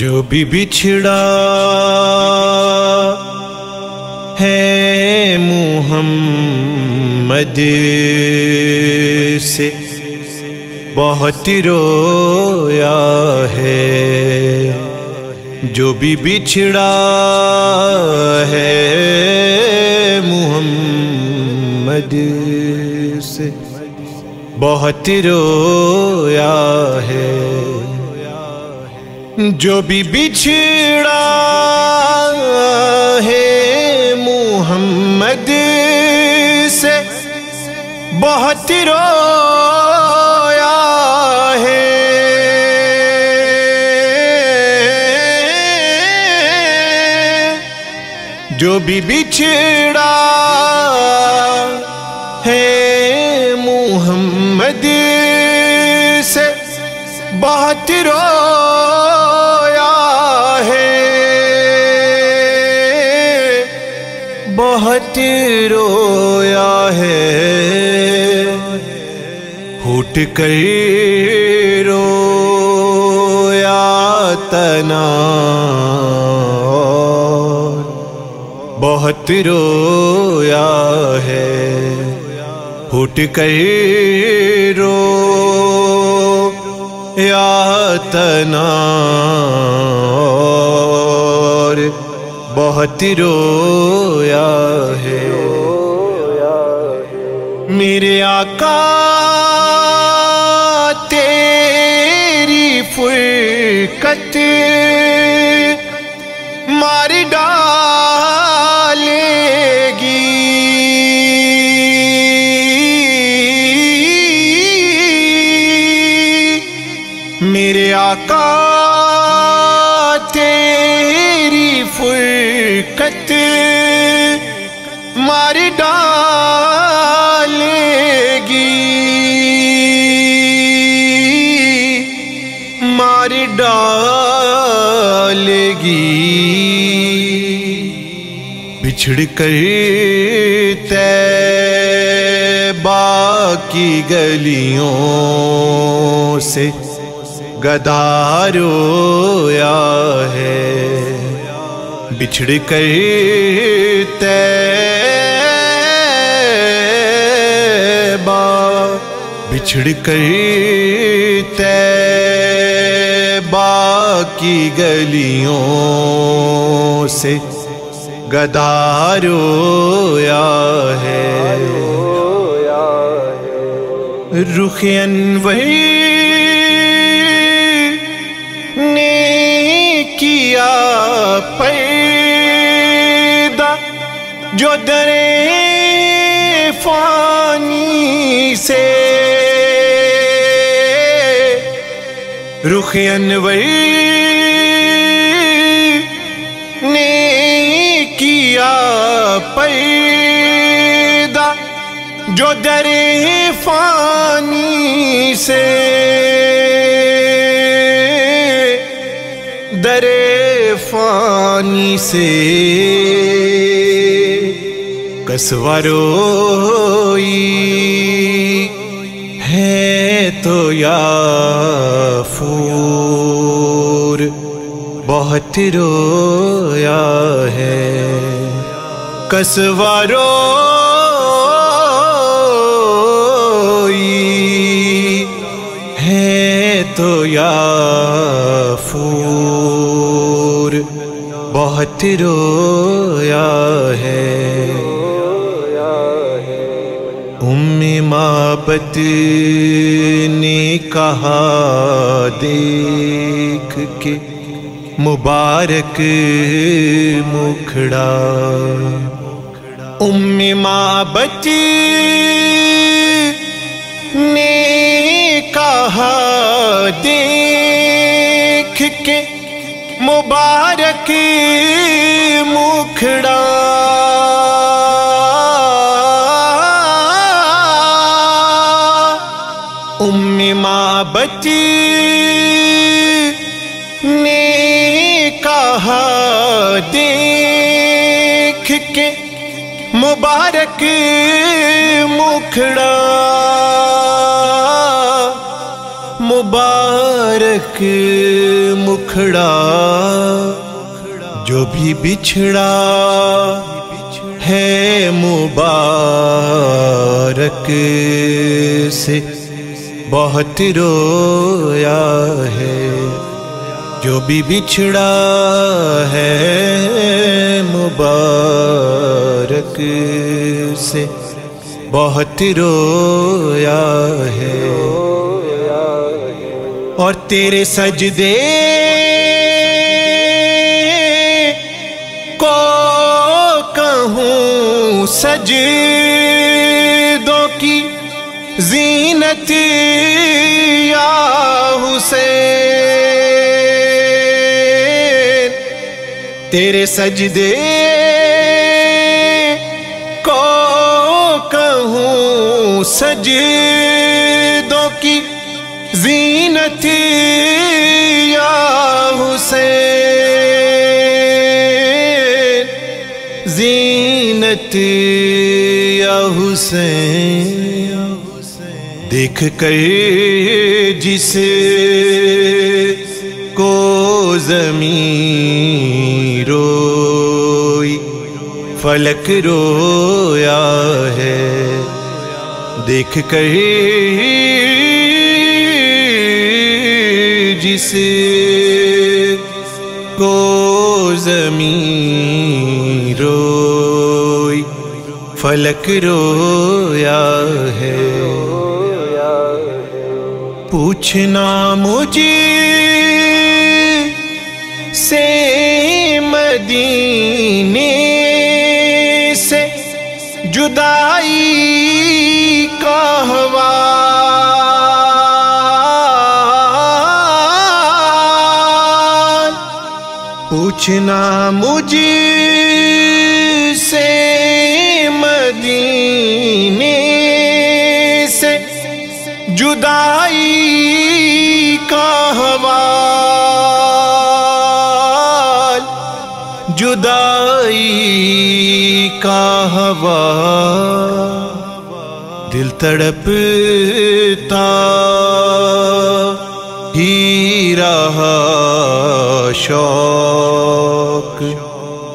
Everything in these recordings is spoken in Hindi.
जो भी बिछड़ा है मुहम्मद से, बहुत रोया है। जो भी बिछड़ा है मुहम्मद से, बहुत रोया है। जो भी बिछड़ा है मुहम्मद से बहुत रोया है। जो भी बिछड़ा है मुहम्मद से बहुत रोया बहुत रोया है। फूट कर रोया तना। बहुत रोया है। फूट कर रो यातना और बहुत रोया है। मेरे आका तेरी फुरकत मार डालेगी। मेरे आका तेरी फुरकत मार डालेगी। मार डालेगी। बिछड़ कर बाकी गलियों से गदारोया है। बिछड़ कर तैबा। बिछड़ कर तैबा की गलियों से गदारोया है। रुख अनवर ने किया पैदा, जो दरे फानी से। रुख अनवर ने किया पैदा, जो दरे फानी से। फानी से कसवरोई है तो या फूर, बहुत रोया है। कसवरो है तो या फूर। बहुत रोया है। उम्मी माबत ने कहा, देख के मुबारक मुखड़ा। उम्मी माबत ने कहा देख मुबारक मुखड़ा। उम्मी माँ बची ने कहा देख के मुबारक मुखड़ा। मुबारक मुखड़ा जो भी बिछड़ा है मुबारक से, बहुत रोया है। जो भी बिछड़ा है मुबारक से, बहुत रोया है। और तेरे सजदे सजदों की जीनत या हुसैन तेरे सजदे को कहूँ सजदों की जीनत देख कर जिसे को जमी रोई, फलक रोया है। देख कर जिसे को जमी रोई, फलक रोया है। पूछना मुझे से मदीने से जुदाई कहवा पूछना मुझे से मदीने से जुदाई का हवा, दिल तड़पता ही रहा शौक,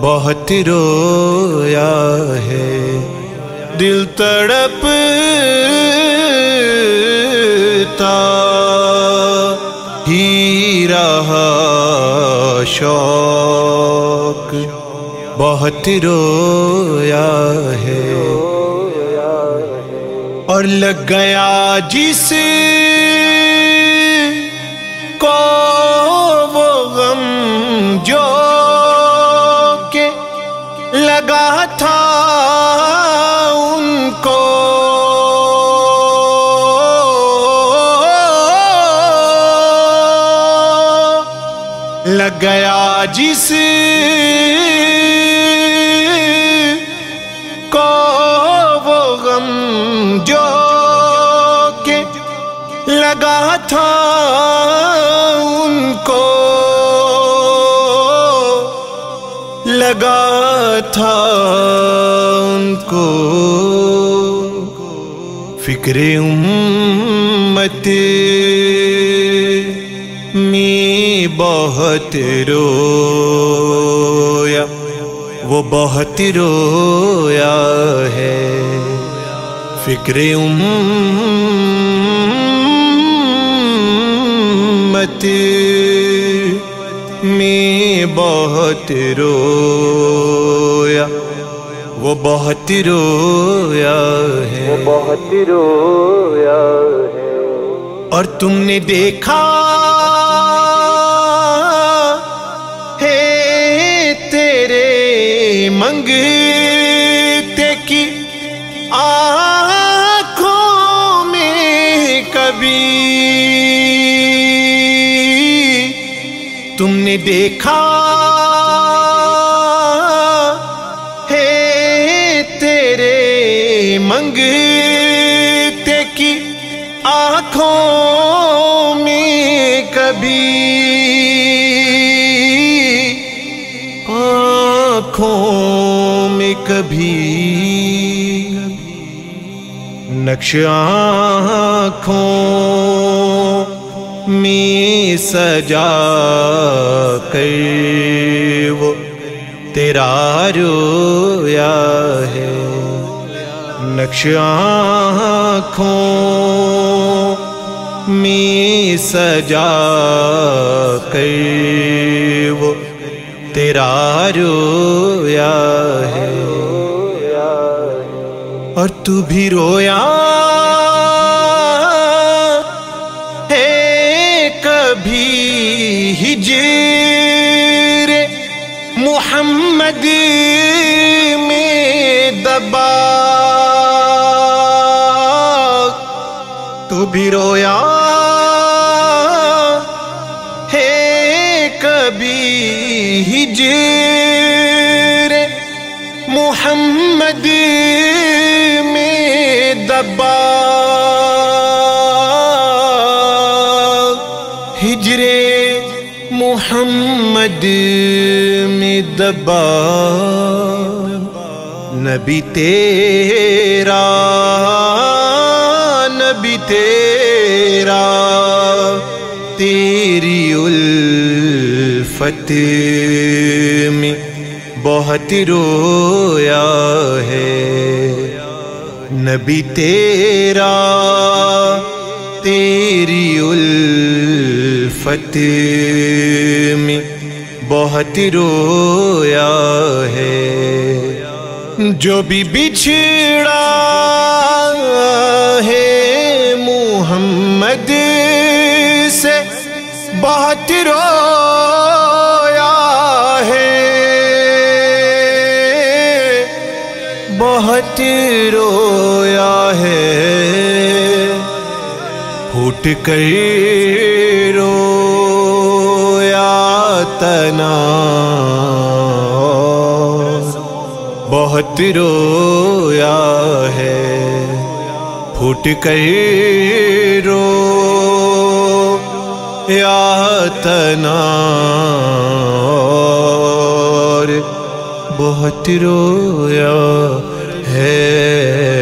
बहुत रोया है। दिल तड़पता ही रहा शौक बहुत रोया है। और लग गया जिस को वो गम जो के लगा था। लग गया जिस को वो गम जो के लगा था उनको, लगा था उनको। फिक्रे उम्मत बहुत रोया वो बहुत रोया है। फिक्रे उम्मत में बहुत रोया वो बहुत रोया है। वो बहुत रोया है। और तुमने देखा कभी। तुमने देखा है तेरे मंगते की आँखों में कभी। आँखों में कभी नक्श आँखों में सजा कर वो तेरा रोया है। नक्श आँखों में सजा कर वो तेरा रोया है। और तू भी रोया। है, कभी हिजर मोहम्मद में दबा। तू भी रोया। है, कभी हिजर मोहम्मद में दबा नबी तेरा नबी तेरा। तेरी उल्फत में बहुत रोया है। नबी तेरा, तेरी उल्फत में बहुत रोया है। जो भी बिछड़ा है मोहम्मद से बहुत रोया है। बहुत रोया है। फूट कर तना बहुत रोया है फूट कर रो। या तना बहुत रोया है।